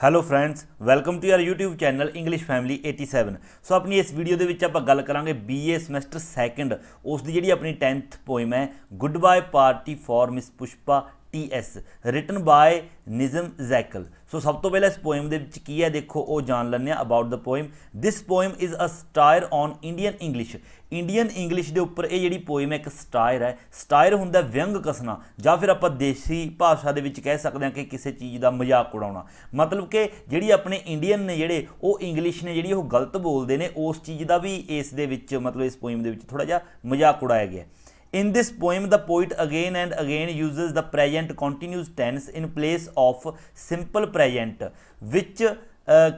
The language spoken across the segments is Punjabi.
Hello friends welcome to your YouTube channel English family 87 so ਆਪਣੀ ਇਸ ਵੀਡੀਓ ਦੇ ਵਿੱਚ ਆਪਾਂ ਗੱਲ ਕਰਾਂਗੇ BA ਸਮੈਸਟਰ 2nd ਉਸ ਦੀ ਜਿਹੜੀ ਆਪਣੀ 10th ਪੋਇਮ ਹੈ good bye party for Miss Pushpa TS written by Nissim Ezekiel so ਸਭ ਤੋਂ ਪਹਿਲਾਂ ਇਸ ਪੋਇਮ ਦੇ ਵਿੱਚ ਕੀ ਹੈ ਦੇਖੋ ਉਹ ਜਾਣ ਲੈਂਦੇ ਆ about the poem this poem is a satire on Indian English Indian English ਦੇ ਉੱਪਰ ਇਹ ਜਿਹੜੀ ਪੋਇਮ ਹੈ ਇੱਕ ਸਟਾਇਰ ਹੈ ਸਟਾਇਰ ਹੁੰਦਾ ਵਿਅੰਗ ਕਸਣਾ ਜਾਂ ਫਿਰ ਆਪਾਂ ਦੇਸੀ ਭਾਸ਼ਾ ਦੇ ਵਿੱਚ ਕਹਿ ਸਕਦੇ ਹਾਂ ਕਿ ਕਿਸੇ ਚੀਜ਼ ਦਾ ਮਜ਼ਾਕ ਉਡਾਉਣਾ ਮਤਲਬ ਕਿ ਜਿਹੜੀ ਆਪਣੇ ਇੰਡੀਅਨ ਨੇ ਜਿਹੜੇ ਉਹ ਇੰਗਲਿਸ਼ ਨੇ ਜਿਹੜੀ ਉਹ ਗਲਤ ਬੋਲਦੇ ਨੇ ਉਸ ਚੀਜ਼ ਦਾ ਵੀ ਇਸ ਦੇ ਵਿੱਚ ਮਤਲਬ ਇਸ ਪੋਇਮ ਦੇ ਵਿੱਚ ਥੋੜਾ ਜਿਹਾ ਮਜ਼ਾਕ ਉਡਾਇਆ ਗਿਆ In this poem, the poet again and again uses the present continuous tense in place of simple present, which uh,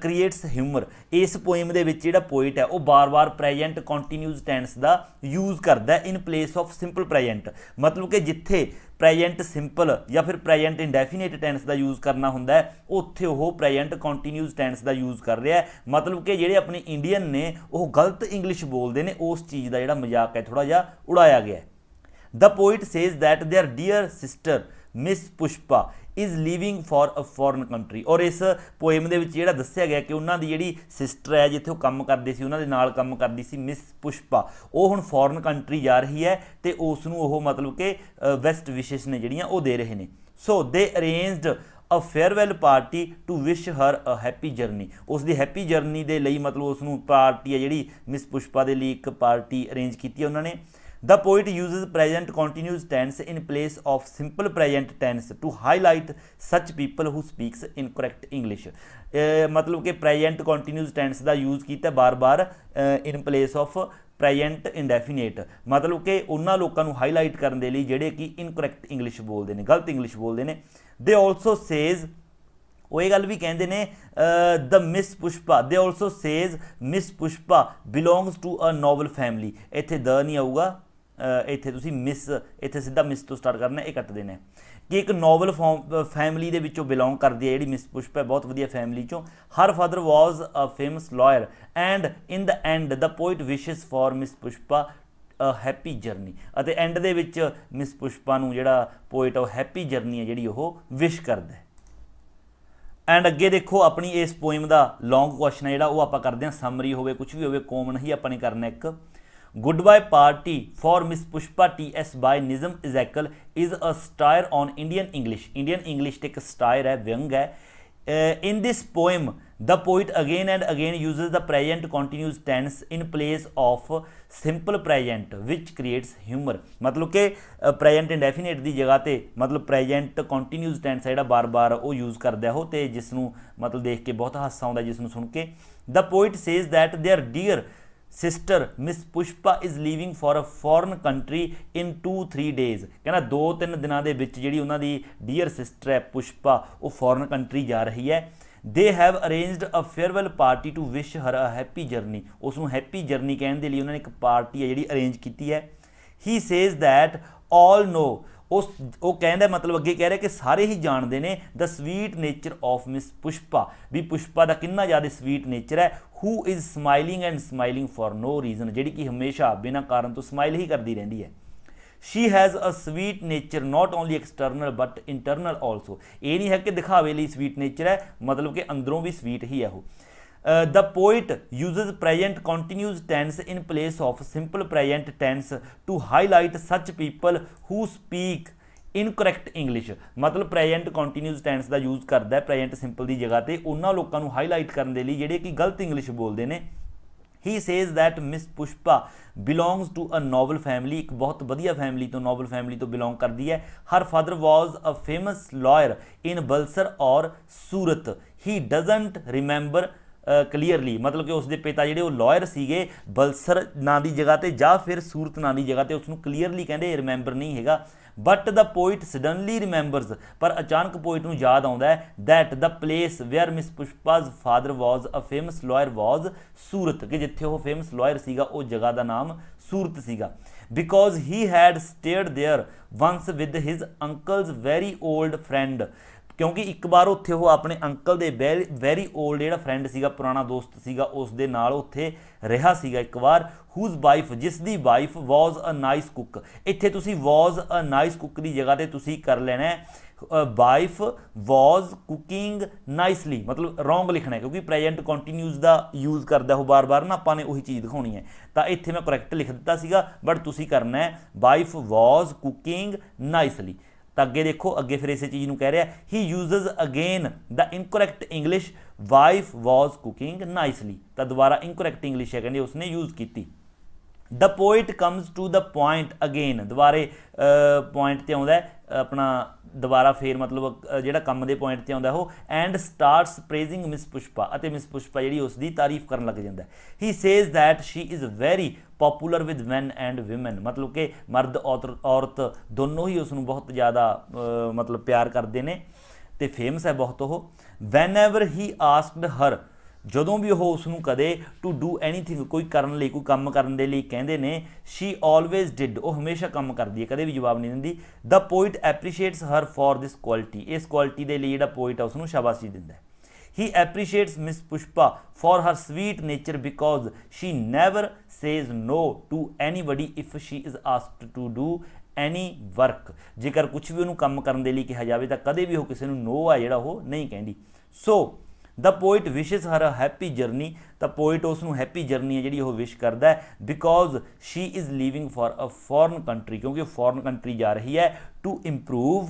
creates humour ਇਸ ਪੋਇਮ ਦੇ ਵਿੱਚ ਜਿਹੜਾ ਪੋਇਟ ਹੈ ਉਹ ਬਾਰ-ਬਾਰ ਪ੍ਰੈਜ਼ੈਂਟ ਕੰਟੀਨਿਊਸ ਟੈਂਸ ਦਾ ਯੂਜ਼ ਕਰਦਾ ਹੈ in place of simple present ਮਤਲਬ ਕਿ ਜਿੱਥੇ ਪ੍ਰੈਜ਼ੈਂਟ ਸਿੰਪਲ ਜਾਂ ਫਿਰ ਪ੍ਰੈਜ਼ੈਂਟ ਇੰਡੈਫੀਨਿਟ ਟੈਂਸ ਦਾ ਯੂਜ਼ ਕਰਨਾ ਹੁੰਦਾ ਹੈ ਉੱਥੇ ਉਹ ਪ੍ਰੈਜ਼ੈਂਟ ਕੰਟੀਨਿਊਸ ਟੈਂਸ ਦਾ ਯੂਜ਼ ਕਰ ਰਿਹਾ ਹੈ। ਮਤਲਬ ਕਿ ਜਿਹੜੇ ਆਪਣੇ ਇੰਡੀਅਨ ਨੇ ਉਹ ਗਲਤ ਇੰਗਲਿਸ਼ ਬੋਲਦੇ ਨੇ ਉਸ ਚੀਜ਼ ਦਾ ਜਿਹੜਾ ਮਜ਼ਾਕ ਹੈ ਥੋੜਾ ਜਿਹਾ ਉਡਾਇਆ ਗਿਆ ਹੈ। The poet says that their dear sister, Miss Pushpa is living for a foreign country ਔਰ ਇਸ ਪੋਇਮ ਦੇ ਵਿੱਚ ਜਿਹੜਾ ਦੱਸਿਆ ਗਿਆ ਕਿ ਉਹਨਾਂ ਦੀ ਜਿਹੜੀ ਸਿਸਟਰ ਹੈ, ਜਿੱਥੇ ਉਹ ਕੰਮ ਕਰਦੇ ਸੀ, ਉਹਨਾਂ ਦੇ ਨਾਲ ਕੰਮ ਕਰਦੀ ਸੀ ਮਿਸ ਪੁਸ਼ਪਾ ਉਹ ਹੁਣ ਫੋਰਨ ਕੰਟਰੀ ਜਾ ਰਹੀ ਹੈ ਤੇ ਉਸ ਨੂੰ ਉਹ ਮਤਲਬ ਕਿ ਵੈਸਟ ਵਿਸ਼ੇਸ ਨੇ ਜਿਹੜੀਆਂ ਉਹ ਦੇ ਰਹੇ ਨੇ। So they arranged a farewell party to wish her a happy journey ਉਸ ਦੀ ਹੈਪੀ ਜਰਨੀ ਦੇ ਲਈ ਮਤਲਬ ਉਸ ਨੂੰ ਪਾਰਟੀ ਹੈ ਜਿਹੜੀ ਮਿਸ ਪੁਸ਼ਪਾ ਦੇ ਲਈ ਇੱਕ ਪਾਰਟੀ ਅਰੇਂਜ ਕੀਤੀ ਉਹਨਾਂ ਨੇ। The poet uses present continuous tense in place of simple present tense to highlight such people who speaks incorrect English. ਮਤਲਬ ਕਿ present continuous tense ਦਾ ਯੂਜ਼ ਕੀਤਾ ਬਾਰ-ਬਾਰ in place of present indefinite ਮਤਲਬ ਕਿ ਉਹਨਾਂ ਲੋਕਾਂ ਨੂੰ ਹਾਈਲਾਈਟ ਕਰਨ ਦੇ ਲਈ ਜਿਹੜੇ ਕਿ ਇਨਕਰੈਕਟ ਇੰਗਲਿਸ਼ ਬੋਲਦੇ ਨੇ ਗਲਤ ਇੰਗਲਿਸ਼ ਬੋਲਦੇ ਨੇ ਦੇ ਆਲਸੋ ਸੇਜ਼ ਉਹ ਇਹ ਗੱਲ ਵੀ ਕਹਿੰਦੇ ਨੇ the Miss Pushpa they also says Miss Pushpa belongs to a noble family ਇੱਥੇ ਦ ਨਹੀਂ ਆਊਗਾ ਇੱਥੇ ਤੁਸੀਂ ਮਿਸ ਇੱਥੇ ਸਿੱਧਾ ਮਿਸ ਤੋਂ ਸਟਾਰਟ ਕਰਨਾ, ਇਹ ਕੱਟ ਦੇਣਾ ਕਿ ਇੱਕ ਨੋਵਲ ਫੈਮਿਲੀ ਦੇ ਵਿੱਚੋਂ ਬਿਲੋਂਗ ਕਰਦੀ ਹੈ, ਜਿਹੜੀ ਮਿਸ ਪੁਸ਼ਪ ਹੈ, ਬਹੁਤ ਵਧੀਆ ਫੈਮਿਲੀ ਚੋਂ। Her father was a famous lawyer and in the end the poet wishes for Miss Pushpa a happy journey ਅਤੇ ਐਂਡ ਦੇ ਵਿੱਚ ਮਿਸ ਪੁਸ਼ਪਾ ਨੂੰ ਜਿਹੜਾ ਪੋਇਟ ਉਹ ਹੈਪੀ ਜਰਨੀ ਹੈ, ਜਿਹੜੀ ਉਹ ਵਿਸ਼ ਕਰਦਾ ਹੈ। ਐਂਡ ਅੱਗੇ ਦੇਖੋ, ਆਪਣੀ ਇਸ ਪੋਇਮ ਦਾ ਲੌਂਗ ਕੁਐਸਚਨ ਹੈ, ਜਿਹੜਾ ਉਹ ਆਪਾਂ ਕਰਦੇ ਹਾਂ ਸਮਰੀ ਹੋਵੇ ਕੁਝ ਵੀ ਹੋਵੇ ਕੋਮਨ ਹੀ ਆਪਾਂ ਨੇ ਕਰਨਾ ਇੱਕ। Goodbye Party for Miss Pushpa T.S. by Nizam Ezekiel is a satire on Indian English. Indian English ਤੇ ਇੱਕ satire ਹੈ ਵਿਅੰਗ ਹੈ uh, in this poem the poet again and again uses the present continuous tense in place of simple present which creates humor ਮਤਲਬ ਕਿ present indefinite ਦੀ ਜਗ੍ਹਾ ਤੇ ਮਤਲਬ present continuous tense ਹੈ ਜਿਹੜਾ ਬਾਰ-ਬਾਰ ਉਹ ਯੂਜ਼ ਕਰਦਾ ਉਹ ਤੇ ਜਿਸ ਨੂੰ ਮਤਲਬ ਦੇਖ ਕੇ ਬਹੁਤ ਹਾਸਾ ਆਉਂਦਾ ਜਿਸ ਨੂੰ ਸੁਣ ਕੇ the poet says that their dear sister Miss Pushpa is living for a foreign country in 2-3 days ਕਹਿੰਦਾ 2-3 ਦਿਨਾਂ ਦੇ ਵਿੱਚ ਜਿਹੜੀ ਉਹਨਾਂ ਦੀ ਡੀਅਰ ਸਿਸਟਰ ਹੈ ਪੁਸ਼ਪਾ ਉਹ ਫੋਰਨ ਕੰਟਰੀ ਜਾ ਰਹੀ ਹੈ। They have arranged a farewell party to wish her a happy journey ਉਸ ਨੂੰ ਹੈਪੀ ਜਰਨੀ ਕਹਿਣ ਦੇ ਲਈ ਉਹਨਾਂ ਨੇ ਇੱਕ ਪਾਰਟੀ ਹੈ ਜਿਹੜੀ ਅਰੇਂਜ ਕੀਤੀ ਹੈ। ਹੀ ਸੇਜ਼ ਥੈਟ ਆਲ ਨੋ ਉਸ, ਉਹ ਕਹਿੰਦਾ ਮਤਲਬ ਅੱਗੇ ਕਹਿ ਰਿਹਾ ਕਿ ਸਾਰੇ ਹੀ ਜਾਣਦੇ ਨੇ the sweet nature of Miss Pushpa ਵੀ ਪੁਸ਼ਪਾ ਦਾ ਕਿੰਨਾ ਜ਼ਿਆਦਾ ਸਵੀਟ ਨੇਚਰ ਹੈ। Who is smiling and smiling for no reason ਜਿਹੜੀ ਕਿ ਹਮੇਸ਼ਾ ਬਿਨਾਂ ਕਾਰਨ ਤੋਂ ਸਮਾਈਲ ਹੀ ਕਰਦੀ ਰਹਿੰਦੀ ਹੈ she has a sweet nature not only external but internal also ਇਹ ਨਹੀਂ ਹੈ ਕਿ ਦਿਖਾਵੇ ਲਈ ਸਵੀਟ ਨੇਚਰ ਹੈ ਮਤਲਬ ਕਿ ਅੰਦਰੋਂ ਵੀ ਸਵੀਟ ਹੀ ਹੈ ਉਹ Uh, the poet uses present continuous tense in place of simple present tense to highlight such people who speak incorrect English ਮਤਲਬ ਪ੍ਰੈਜ਼ੈਂਟ ਕੰਟੀਨਿਊਸ ਟੈਂਸ ਦਾ ਯੂਜ਼ ਕਰਦਾ ਹੈ ਪ੍ਰੈਜ਼ੈਂਟ ਸਿੰਪਲ ਦੀ ਜਗ੍ਹਾ ਤੇ। ਉਹਨਾਂ ਲੋਕਾਂ ਨੂੰ ਹਾਈਲਾਈਟ ਕਰਨ ਦੇ ਲਈ ਜਿਹੜੇ ਕਿ ਗਲਤ ਇੰਗਲਿਸ਼ ਬੋਲਦੇ ਨੇ। He says that Miss Pushpa belongs to a noble family ਇੱਕ ਬਹੁਤ ਵਧੀਆ ਫੈਮਿਲੀ ਤੋਂ ਨੋਵਲ ਫੈਮਿਲੀ ਤੋਂ ਬਿਲੋਂਗ ਕਰਦੀ ਹੈ। Her father was a famous lawyer in Bulsar or Surat he doesn't remember clearly ਮਤਲਬ ਕਿ ਉਸ ਦੇ ਪਿਤਾ ਜਿਹੜੇ ਉਹ ਲਾਇਰ ਸੀਗੇ, ਬਲਸਰ ਨਾਂ ਦੀ ਜਗ੍ਹਾ ਤੇ ਜਾਂ ਫਿਰ ਸੂਰਤ ਨਾਂ ਦੀ ਜਗ੍ਹਾ ਤੇ ਉਸ ਨੂੰ ਕਲੀਅਰਲੀ ਕਹਿੰਦੇ ਰਿਮੈਂਬਰ ਨਹੀਂ ਹੈਗਾ। But the poet suddenly remembers ਪਰ ਅਚਾਨਕ ਪੋਇਟ ਨੂੰ ਯਾਦ ਆਉਂਦਾ ਹੈ that the place where miss Pushpa's father was a famous lawyer was Surat, ਕਿ ਜਿੱਥੇ ਉਹ ਫੇਮਸ ਲਾਇਰ ਸੀਗਾ, ਉਹ ਜਗ੍ਹਾ ਦਾ ਨਾਮ ਸੂਰਤ ਸੀਗਾ। Because he had stayed there once with his uncle's very old friend ਕਿਉਂਕਿ ਇੱਕ ਵਾਰ ਉੱਥੇ ਉਹ ਆਪਣੇ ਅੰਕਲ ਦੇ ਵੈਰੀ 올ਡ ਜਿਹੜਾ ਫਰੈਂਡ ਸੀਗਾ, ਪੁਰਾਣਾ ਦੋਸਤ ਸੀਗਾ, ਉਸ ਦੇ ਨਾਲ ਉੱਥੇ ਰਿਹਾ ਸੀਗਾ ਇੱਕ ਵਾਰ ਹੂਜ਼ ਵਾਈਫ ਜਿਸ ਦੀ wife was a nice cook ਇੱਥੇ ਤੁਸੀਂ ਵਾਸ ਅ ਨਾਈਸ ਕੁੱਕ ਦੀ ਜਗ੍ਹਾ ਤੇ ਤੁਸੀਂ ਕਰ ਲੈਣਾ ਹੈ ਵਾਈਫ ਵਾਸ ਕੁਕਿੰਗ ਨਾਈਸਲੀ ਮਤਲਬ ਰੋਂਗ ਲਿਖਣਾ ਹੈ, ਕਿਉਂਕਿ ਪ੍ਰੈਜ਼ੈਂਟ ਕੰਟੀਨਿਊਸ ਦਾ ਯੂਜ਼ ਕਰਦਾ ਉਹ ਬਾਰ-ਬਾਰ ਨਾ, ਆਪਾਂ ਨੇ ਉਹੀ ਚੀਜ਼ ਦਿਖਾਉਣੀ ਹੈ। ਤਾਂ ਇੱਥੇ ਮੈਂ ਕਰੈਕਟ ਲਿਖ ਦਿੱਤਾ ਸੀਗਾ ਬਟ ਤੁਸੀਂ ਕਰਨਾ ਹੈ ਵਾਈਫ ਵਾਸ ਕੁਕਿੰਗ ਨਾਈਸਲੀ ਤਾਂ ਅੱਗੇ ਦੇਖੋ, ਅੱਗੇ ਫਿਰ ਇਸੇ ਚੀਜ਼ ਨੂੰ ਕਹਿ ਰਿਹਾ he uses again the incorrect English wife was cooking nicely ਤਾਂ ਦੁਬਾਰਾ ਇਨਕਰੈਕਟ ਇੰਗਲਿਸ਼ ਹੈ, ਕਹਿੰਦੇ ਉਸਨੇ ਯੂਜ਼ ਕੀਤੀ। The poet comes to the point again ਦੁਬਾਰੇ ਪੁਆਇੰਟ ਤੇ ਆਉਂਦਾ ਆਪਣਾ ਦੁਬਾਰਾ ਫੇਰ ਮਤਲਬ ਜਿਹੜਾ ਕੰਮ ਦੇ ਪੁਆਇੰਟ ਤੇ ਆਉਂਦਾ ਉਹ and starts praising Miss Pushpa ਅਤੇ ਮਿਸ ਪੁਸ਼ਪਾ ਜਿਹੜੀ ਉਸ ਦੀ ਤਾਰੀਫ ਕਰਨ ਲੱਗ ਜਾਂਦਾ ਹੀ। Says that she is very popular with men and women ਮਤਲਬ ਕਿ ਮਰਦ, ਔਰਤ ਦੋਨੋਂ ਹੀ ਉਸ ਨੂੰ ਬਹੁਤ ਜ਼ਿਆਦਾ ਮਤਲਬ ਪਿਆਰ ਕਰਦੇ ਨੇ ਤੇ ਫੇਮਸ ਹੈ ਬਹੁਤ ਉਹ। Whenever he asked her ਜਦੋਂ ਵੀ ਉਹ ਉਸ ਨੂੰ ਕਦੇ ਟੂ ਡੂ ਐਨੀਥਿੰਗ ਕੋਈ ਕਰਨ ਲਈ, ਕੋਈ ਕੰਮ ਕਰਨ ਦੇ ਲਈ ਕਹਿੰਦੇ ਨੇ ਸ਼ੀ ਆਲਵੇਜ਼ ਡਿਡ ਉਹ ਹਮੇਸ਼ਾ ਕੰਮ ਕਰਦੀ ਹੈ, ਕਦੇ ਵੀ ਜਵਾਬ ਨਹੀਂ ਦਿੰਦੀ। The poet appreciates her for this quality ਇਸ ਕੁਆਲਿਟੀ ਦੇ ਲਈ ਜਿਹੜਾ ਪੋਇਟ ਆ ਉਸ ਨੂੰ ਸ਼ਾਬਾਸ਼ੀ ਦਿੰਦਾ ਹੈ। He appreciates Miss Pushpa for her sweet nature because she never says no to anybody if she is asked to do any work ਜੇਕਰ ਕੁਝ ਵੀ ਉਹਨੂੰ ਕੰਮ ਕਰਨ ਦੇ ਲਈ ਕਿਹਾ ਜਾਵੇ ਤਾਂ ਕਦੇ ਵੀ ਉਹ ਕਿਸੇ ਨੂੰ ਨੋ ਆ ਜਿਹੜਾ ਉਹ ਨਹੀਂ ਕਹਿੰਦੀ। So the poet wishes her a happy journey ਤਾਂ ਪੋਇਟ ਉਸ ਨੂੰ ਹੈਪੀ ਜਰਨੀ ਹੈ ਜਿਹੜੀ ਉਹ ਵਿਸ਼ ਕਰਦਾ ਹੈ because she is living for a foreign country ਕਿਉਂਕਿ ਉਹ ਫੋਰਨ ਕੰਟਰੀ ਜਾ ਰਹੀ ਹੈ ਟੂ ਇੰਪਰੂਵ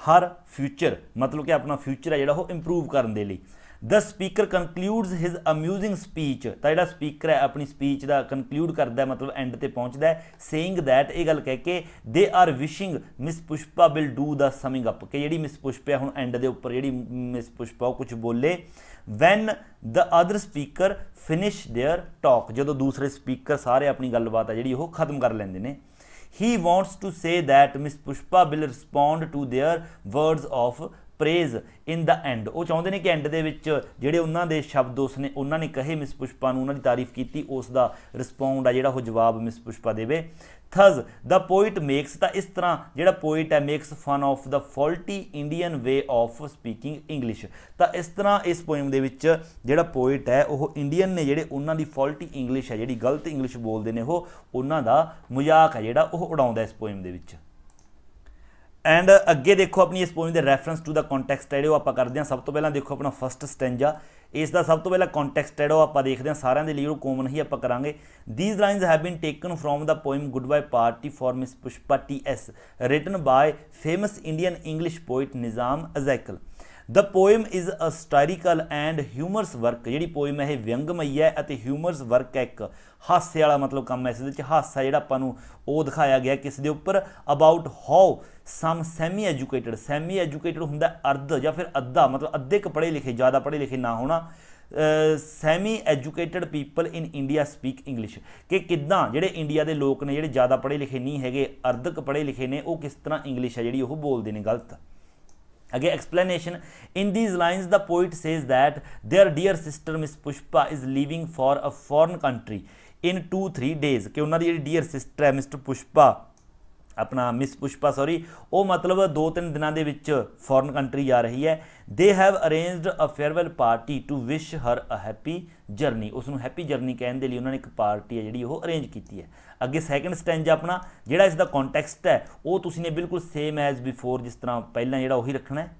ਹਰ ਫਿਊਚਰ ਮਤਲਬ ਕਿ ਆਪਣਾ ਫਿਊਚਰ ਹੈ ਜਿਹੜਾ ਉਹ ਇੰਪਰੂਵ ਕਰਨ ਦੇ ਲਈ। The speaker concludes his amusing speech ਤਾਂ ਜਿਹੜਾ ਸਪੀਕਰ ਹੈ ਆਪਣੀ ਸਪੀਚ ਦਾ ਕਨਕਲੂਡ ਕਰਦਾ ਹੈ ਮਤਲਬ ਐਂਡ ਤੇ ਪਹੁੰਚਦਾ ਹੈ ਸੇਇੰਗ ਥੈਟ ਇਹ ਗੱਲ ਕਹਿ ਕੇ they are wishing Miss Pushpa will do the summing up ਕਿ ਜਿਹੜੀ ਮਿਸ ਪੁਸ਼ਪਾ ਹੁਣ ਐਂਡ ਦੇ ਉੱਪਰ ਜਿਹੜੀ ਮਿਸ ਪੁਸ਼ਪਾ ਉਹ ਕੁਝ ਬੋਲੇ when the other speaker finish their talk ਜਦੋਂ ਦੂਸਰੇ ਸਪੀਕਰ ਸਾਰੇ ਆਪਣੀ ਗੱਲਬਾਤ ਹੈ ਜਿਹੜੀ ਉਹ ਖਤਮ ਕਰ ਲੈਂਦੇ ਨੇ he wants to say that Miss Pushpa will respond to their words of praise in the end ਉਹ ਚਾਹੁੰਦੇ ਨੇ ਕਿ ਐਂਡ ਦੇ ਵਿੱਚ ਜਿਹੜੇ ਉਹਨਾਂ ਦੇ ਸ਼ਬਦ ਉਸ ਨੇ ਉਹਨਾਂ ਨੇ ਕਹੇ ਮਿਸ ਪੁਸ਼ਪਾ ਨੂੰ, ਉਹਨਾਂ ਦੀ ਤਾਰੀਫ ਕੀਤੀ, ਉਸ ਦਾ ਰਿਸਪੌਂਡ ਆ ਜਿਹੜਾ ਉਹ ਜਵਾਬ ਮਿਸ ਪੁਸ਼ਪਾ ਦੇਵੇ। ਥਸ ਦਾ ਪੋਇਟ ਮੇਕਸ ਤਾਂ ਇਸ ਤਰ੍ਹਾਂ ਜਿਹੜਾ ਪੋਇਟ ਹੈ makes fun of the faulty Indian way of speaking English ਤਾਂ ਇਸ ਤਰ੍ਹਾਂ ਇਸ ਪੋਇਮ ਦੇ ਵਿੱਚ ਜਿਹੜਾ ਪੋਇਟ ਹੈ, ਉਹ ਇੰਡੀਅਨ ਨੇ ਜਿਹੜੇ ਉਹਨਾਂ ਦੀ ਫਾਲਟੀ ਇੰਗਲਿਸ਼ ਹੈ, ਜਿਹੜੀ ਗਲਤ ਇੰਗਲਿਸ਼ ਬੋਲਦੇ ਨੇ ਉਹ, ਉਹਨਾਂ ਦਾ ਮਜ਼ਾਕ ਹੈ ਜਿਹੜਾ ਉਹ ਉਡਾਉਂਦਾ ਇਸ ਪੋਇਮ ਦੇ ਵਿੱਚ। ਐਂਡ uh, ਅੱਗੇ ਦੇਖੋ ਆਪਣੀ ਇਸ ਪੋਇਮ ਦੇ ਰੈਫਰੈਂਸ ਟੂ ਦਾ ਕੰਟੈਕਸਟ ਹੈ ਉਹ ਆਪਾਂ ਕਰਦੇ ਹਾਂ। ਸਭ ਤੋਂ ਪਹਿਲਾਂ ਦੇਖੋ ਆਪਣਾ ਫਰਸਟ ਸਟੈਂਜਾ ਇਸ ਦਾ ਸਭ ਤੋਂ ਪਹਿਲਾਂ ਕੰਟੈਕਸਟ ਜਿਹੜਾ ਉਹ ਆਪਾਂ ਦੇਖਦੇ ਹਾਂ। ਸਾਰਿਆਂ ਦੇ ਲਈ ਉਹ ਕਾਮਨ ਹੀ ਆਪਾਂ ਕਰਾਂਗੇ। These lines have been taken from the poem good bye party for Miss Pushpa T S written by famous Indian English poet Nissim Ezekiel the poem is a satirical and humorous work ਜਿਹੜੀ ਪੋਇਮ ਹੈ, ਇਹ ਵਿਅੰਗਮਈ ਹੈ ਅਤੇ ਹਿਊਮਰਸ ਵਰਕ ਹੈ ਇੱਕ ਹਾਸੇ ਵਾਲਾ ਮਤਲਬ ਕੰਮ ਹੈ। ਇਸ ਵਿੱਚ ਹਾਸਾ ਜਿਹੜਾ ਆਪਾਂ ਨੂੰ ਉਹ ਦਿਖਾਇਆ ਗਿਆ ਕਿਸ ਦੇ ਉੱਪਰ? About how some semi educated semi educated ਹੁੰਦਾ ਅਰਧ ਜਾਂ ਫਿਰ ਅੱਧਾ, ਮਤਲਬ ਅੱਧੇ ਕ ਪੜ੍ਹੇ ਲਿਖੇ, ਜ਼ਿਆਦਾ ਪੜ੍ਹੇ ਲਿਖੇ ਨਾ ਹੋਣਾ। Semi educated people in India speak English ਕਿ ਕਿਦਾਂ ਜਿਹੜੇ ਇੰਡੀਆ ਦੇ ਲੋਕ ਨੇ ਜਿਹੜੇ ਜ਼ਿਆਦਾ ਪੜ੍ਹੇ ਲਿਖੇ ਨਹੀਂ ਹੈਗੇ ਅਰਧਕ ਪੜ੍ਹੇ ਲਿਖੇ ਨੇ, ਉਹ ਕਿਸ ਤਰ੍ਹਾਂ ਇੰਗਲਿਸ਼ ਹੈ ਜਿਹੜੀ ਉਹ ਬੋਲਦੇ ਨੇ ਗਲਤ। Again, explanation. In these lines, the poet says that their dear sister Miss Pushpa is leaving for a foreign country in 2-3 days. ਕਿ ਉਹਨਾਂ ਦੀ ਜਿਹੜੀ dear sister ਹੈ ਮਿਸਟਰ ਪੁਸ਼ਪਾ ਆਪਣਾ ਮਿਸ ਪੁਸ਼ਪਾ ਸੌਰੀ ਉਹ ਮਤਲਬ 2-3 ਦਿਨਾਂ ਦੇ ਵਿੱਚ ਫੋਰਨ ਕੰਟਰੀ ਜਾ ਰਹੀ ਹੈ। They have arranged a farewell party to wish her a happy journey ਉਸ ਨੂੰ ਹੈਪੀ ਜਰਨੀ ਕਹਿਣ ਦੇ ਲਈ ਉਹਨਾਂ ਨੇ ਇੱਕ ਪਾਰਟੀ ਹੈ ਜਿਹੜੀ ਉਹ ਅਰੇਂਜ ਕੀਤੀ ਹੈ। ਅੱਗੇ ਸੈਕੰਡ ਸਟੈਂਜ ਆਪਣਾ, ਜਿਹੜਾ ਇਸ ਦਾ ਕੰਟੈਕਸਟ ਹੈ, ਉਹ ਤੁਸੀਂ ਨੇ ਬਿਲਕੁਲ ਸੇਮ ਐਜ਼ ਬਿਫੋਰ ਜਿਸ ਤਰ੍ਹਾਂ ਪਹਿਲਾਂ ਜਿਹੜਾ ਉਹੀ ਰੱਖਣਾ ਹੈ।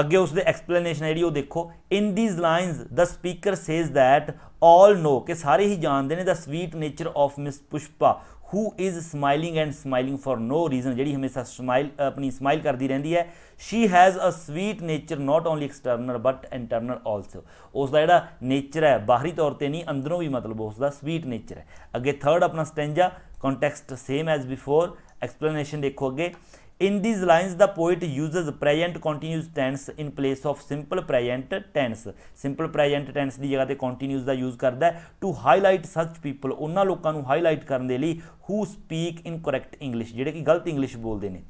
ਅੱਗੇ ਉਸ ਦੇ ਐਕਸਪਲੇਨੇਸ਼ਨ ਜਿਹੜੀ ਉਹ ਦੇਖੋ। In these lines the speaker says that all know ਕਿ ਸਾਰੇ ਹੀ ਜਾਣਦੇ ਨੇ the sweet nature of Miss Pushpa who is smiling and smiling for no reason ਜਿਹੜੀ ਹਮੇਸ਼ਾ ਸਮਾਈਲ ਆਪਣੀ ਸਮਾਈਲ ਕਰਦੀ ਰਹਿੰਦੀ ਹੈ she has a sweet nature not only external but internal also ਉਸ ਦਾ ਜਿਹੜਾ ਨੇਚਰ ਹੈ, ਬਾਹਰੀ ਤੌਰ ਤੇ ਨਹੀਂ, ਅੰਦਰੋਂ ਵੀ ਮਤਲਬ ਉਸ ਦਾ ਸਵੀਟ ਨੇਚਰ ਹੈ। ਅੱਗੇ ਥਰਡ ਆਪਣਾ stanza context same as before explanation ਦੇਖੋ ਅੱਗੇ। In these lines, the poet uses present continuous tense in place of simple present tense. Simple present tense ਦੀ ਜਗ੍ਹਾ ਤੇ continuous ਦਾ use ਕਰਦਾ ਹੈ to highlight such people ਉਹਨਾਂ ਲੋਕਾਂ ਨੂੰ highlight ਕਰਨ ਦੇ ਲਈ who speak incorrect English ਜਿਹੜੇ ਕਿ ਗਲਤ ਇੰਗਲਿਸ਼ ਬੋਲਦੇ ਨੇ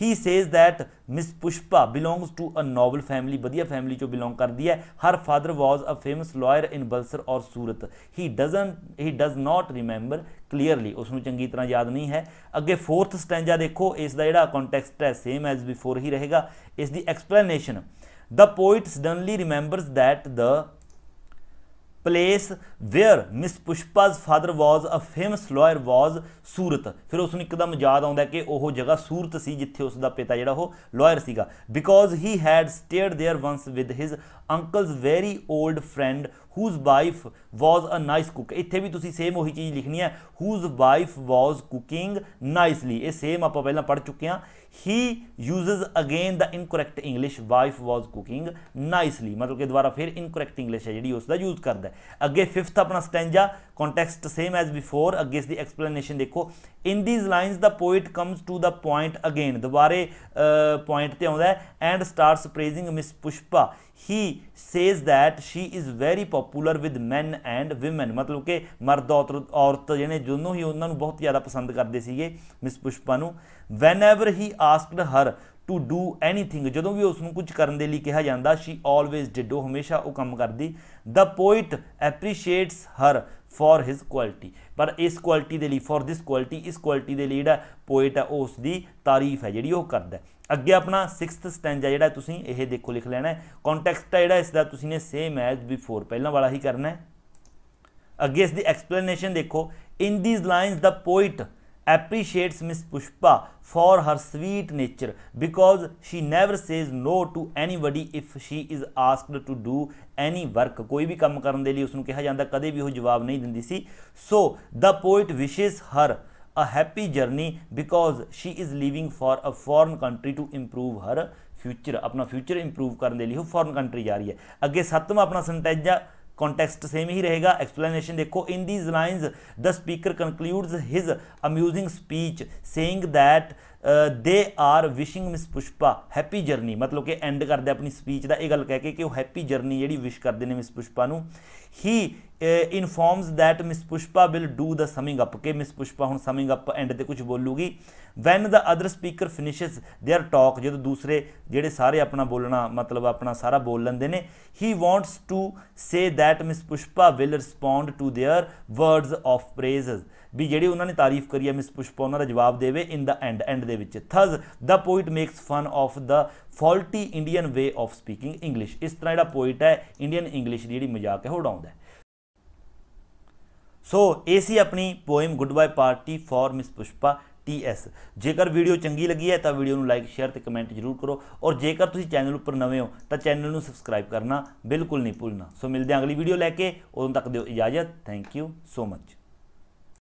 he says that Miss Pushpa belongs to a noble family ਵਧੀਆ ਫੈਮਿਲੀ ਚੋਂ ਬਿਲੋਂਗ ਕਰਦੀ ਹੈ her father was a famous lawyer in Bulsar or Surat he doesn't he does not remember clearly ਉਸ ਨੂੰ ਚੰਗੀ ਤਰ੍ਹਾਂ ਯਾਦ ਨਹੀਂ ਹੈ। ਅੱਗੇ 4th ਸਟੈਂਜਾ ਦੇਖੋ, ਇਸ ਦਾ ਜਿਹੜਾ ਕੰਟੈਕਸਟ ਹੈ ਸੇਮ ਐਜ਼ ਬਿਫੋਰ ਹੀ ਰਹੇਗਾ। ਇਸ ਦੀ explanation the poet suddenly remembers that the place where miss Pushpa's father was a famous lawyer was Surat ਫਿਰ ਉਸ ਨੂੰ ਇੱਕਦਮ ਯਾਦ ਆਉਂਦਾ ਕਿ ਉਹ ਜਗ੍ਹਾ ਸੂਰਤ ਸੀ, ਜਿੱਥੇ ਉਸ ਦਾ ਪਿਤਾ ਜਿਹੜਾ ਉਹ ਲਾਇਰ ਸੀਗਾ। Because he had stayed there once with his uncle's very old friend whose wife was a nice cook ਇੱਥੇ ਵੀ ਤੁਸੀਂ ਸੇਮ ਉਹੀ ਚੀਜ਼ ਲਿਖਣੀ ਹੈ whose wife was cooking nicely ਇਹ ਸੇਮ ਆਪਾਂ ਪਹਿਲਾਂ ਪੜ ਚੁੱਕੇ ਹਾਂ। He uses again the incorrect English wife was cooking nicely ਮਤਲਬ ਕਿ ਦੁਬਾਰਾ ਫਿਰ ਇਨਕਰੈਕਟ ਇੰਗਲਿਸ਼ ਹੈ ਜਿਹੜੀ ਉਸ ਦਾ ਯੂਜ਼ ਕਰਦਾ ਹੈ। ਅੱਗੇ ਫਿਫਥ ਆਪਣਾ stanza context same as before ਅੱਗੇ ਇਸ ਦੀ ਐਕਸਪਲੇਨੇਸ਼ਨ ਦੇਖੋ। In these lines the poet comes to the point again ਦੁਬਾਰੇ ਪੁਆਇੰਟ ਤੇ ਆਉਂਦਾ ਹੈ। And starts praising Miss Pushpa he says that she is very popular with men and women. ਮਤਲਬ ਕਿ ਮਰਦ, ਔਰਤ ਜਿਹਨੇ ਦੋਨੋਂ ਹੀ ਉਹਨਾਂ ਨੂੰ ਬਹੁਤ ਜ਼ਿਆਦਾ ਪਸੰਦ ਕਰਦੇ ਸੀਗੇ ਮਿਸ ਪੁਸ਼ਪਾ ਨੂੰ। Whenever he asked her to do anything ਜਦੋਂ ਵੀ ਉਸ ਨੂੰ ਕੁਝ ਕਰਨ ਦੇ ਲਈ ਕਿਹਾ ਜਾਂਦਾ ਸ਼ੀ ਆਲਵੇਜ਼ ਡਿਡ ਉਹ ਹਮੇਸ਼ਾ ਉਹ ਕੰਮ ਕਰਦੀ। The poet appreciates her for his quality ਪਰ ਇਸ ਕੁਆਲਿਟੀ ਦੇ ਲਈ ਫॉर ਦਿਸ ਕੁਆਲਿਟੀ ਇਸ ਕੁਆਲਿਟੀ ਦੇ ਲਈ ਜਿਹੜਾ ਪੋਇਟ ਹੈ ਉਸ ਦੀ ਤਾਰੀਫ ਹੈ, ਜਿਹੜੀ ਉਹ ਕਰਦਾ ਅੱਗੇ ਆਪਣਾ 6th ਸਟੈਂਜਾ ਜਿਹੜਾ ਤੁਸੀਂ ਇਹ ਦੇਖੋ ਲਿਖ ਲੈਣਾ ਹੈ। ਕੰਟੈਕਸਟ ਹੈ ਜਿਹੜਾ ਇਸ ਦਾ ਤੁਸੀਂ ਨੇ ਸੇਮ ਐਜ਼ ਬਿਫੋਰ ਪਹਿਲਾਂ ਵਾਲਾ ਹੀ ਕਰਨਾ ਹੈ। ਅੱਗੇ ਇਸ ਦੀ ਐਕਸਪਲੇਨੇਸ਼ਨ ਦੇਖੋ। In these lines the poet appreciates Miss Pushpa for her sweet nature because she never says no to anybody if she is asked to do any work ਕੋਈ ਵੀ ਕੰਮ ਕਰਨ ਦੇ ਲਈ ਉਸ ਨੂੰ ਕਿਹਾ ਜਾਂਦਾ, ਕਦੇ ਵੀ ਉਹ ਜਵਾਬ ਨਹੀਂ ਦਿੰਦੀ ਸੀ। So, the poet wishes her a happy journey because she is leaving for a foreign country to improve her future ਆਪਣਾ future improve ਕਰਨ ਦੇ ਲਈ ਉਹ foreign country ਜਾ ਰਹੀ ਹੈ ਅੱਗੇ ਸੱਤਵਾਂ ਆਪਣਾ ਸੈਂਟੈਂਸ ਆ ਕੰਟੈਕਸਟ ਸੇਮ ਹੀ ਰਹੇਗਾ ਐਕਸਪਲੇਨੇਸ਼ਨ ਦੇਖੋ in these lines the speaker concludes his amusing speech saying that they are wishing Miss Pushpa happy journey ਮਤਲਬ ਕਿ ਐਂਡ ਕਰਦੇ ਆਪਣੀ ਸਪੀਚ ਦਾ ਇਹ ਗੱਲ ਕਹਿ ਕੇ ਕਿ ਉਹ ਹੈਪੀ ਜਰਨੀ ਜਿਹੜੀ ਵਿਸ਼ ਕਰਦੇ ਨੇ ਮਿਸ ਪੁਸ਼ਪਾ ਨੂੰ he informs that Miss Pushpa will do the summing up ਕਿ ਮਿਸ ਪੁਸ਼ਪਾ ਹੁਣ ਸਮਿੰਗ ਅਪ ਐਂਡ ਤੇ ਕੁਝ ਬੋਲੂਗੀ when the other speaker finishes their talk ਜਦੋਂ ਦੂਸਰੇ ਜਿਹੜੇ ਸਾਰੇ ਆਪਣਾ ਬੋਲਣਾ ਮਤਲਬ ਆਪਣਾ ਸਾਰਾ ਬੋਲ ਲੈਂਦੇ ਨੇ he wants to say that Miss Pushpa will respond to their words of praises ਵੀ ਜਿਹੜੀ ਉਹਨਾਂ ਨੇ ਤਾਰੀਫ ਕਰੀ ਹੈ ਮਿਸ ਪੁਸ਼ਪਾ, ਉਹਨਾਂ ਦਾ ਜਵਾਬ ਦੇਵੇ ਇਨ ਦਾ ਐਂਡ ਐਂਡ ਦੇ ਵਿੱਚ। Thus the poet makes fun of the faulty Indian way of speaking English ਇਸ ਤਰ੍ਹਾਂ ਜਿਹੜਾ ਪੋਇਟ ਹੈ ਇੰਡੀਅਨ ਇੰਗਲਿਸ਼ ਦੀ ਜਿਹੜੀ ਮਜ਼ਾਕ ਹੈ, ਉਹ ਉਡਾਉਂਦਾ ਹੈ। ਸੋ ਇਹ ਸੀ ਆਪਣੀ poem good bye party for Miss Pushpa T S ਜੇਕਰ ਵੀਡੀਓ ਚੰਗੀ ਲੱਗੀ ਹੈ, ਤਾਂ ਵੀਡੀਓ ਨੂੰ ਲਾਈਕ ਸ਼ੇਅਰ ਤੇ ਕਮੈਂਟ ਜ਼ਰੂਰ ਕਰੋ। ਔਰ ਜੇਕਰ ਤੁਸੀਂ ਚੈਨਲ ਉੱਪਰ ਨਵੇਂ ਹੋ, ਤਾਂ ਚੈਨਲ ਨੂੰ ਸਬਸਕ੍ਰਾਈਬ ਕਰਨਾ ਬਿਲਕੁਲ ਨਹੀਂ ਭੁੱਲਣਾ। ਸੋ ਮਿਲਦੇ ਹਾਂ ਅਗਲੀ ਵੀਡੀਓ ਲੈ ਕੇ। ਉਦੋਂ ਤੱਕ ਦਿਓ ਇਜਾਜ਼ਤ। Thank you so much